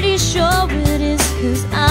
pretty sure it is cause I